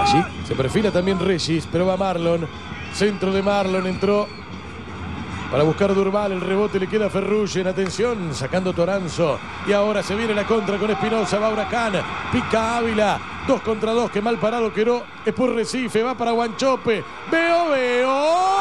Allí se perfila también Regis, pero va Marlon. Centro de Marlon entró para buscar Durval. El rebote le queda a Ferruggen. Atención, sacando Toranzo. Y ahora se viene la contra con Espinosa. Va Huracán. Pica Ávila. Dos contra dos. Que mal parado quedó. Es por Recife. Va para Guanchope. Veo, veo.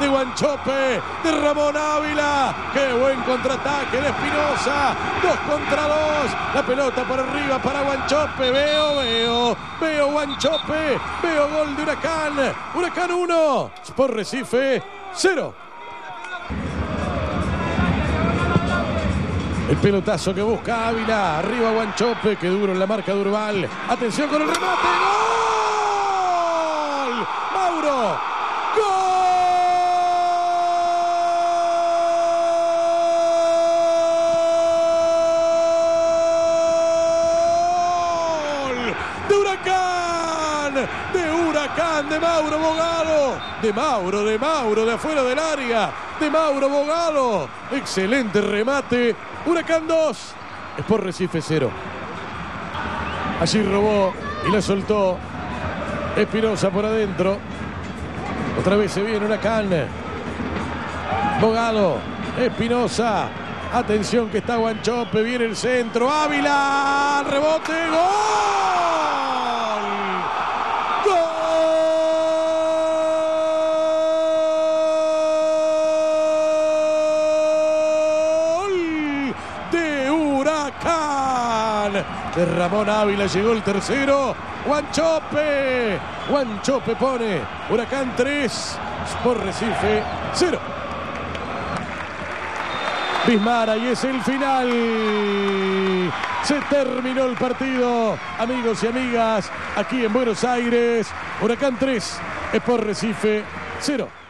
De Guanchope, de Ramón Ávila. Qué buen contraataque de Espinosa. Dos contra dos. La pelota por arriba para Guanchope. Veo, veo, veo Guanchope. Veo gol de Huracán. Huracán 1, Sport Recife 0. El pelotazo que busca Ávila. Arriba Guanchope. Que duro en la marca de Urval. Atención con el remate. ¡Gol! Mauro. ¡Gol! Huracán. De Huracán. De Mauro Bogado. De Mauro, de Mauro. De afuera del área. De Mauro Bogado. Excelente remate. Huracán 2. Sport Recife 0. Allí robó y la soltó. Espinosa por adentro. Otra vez se viene Huracán. Bogado. Espinosa. Atención que está Guanchope. Viene el centro. Ávila. Rebote. ¡Gol! Huracán. De Ramón Ávila llegó el tercero. Guanchope. Guanchope pone. Huracán 3. Sport Recife 0. Bismara y es el final. Se terminó el partido, amigos y amigas, aquí en Buenos Aires. Huracán 3, Sport Recife 0.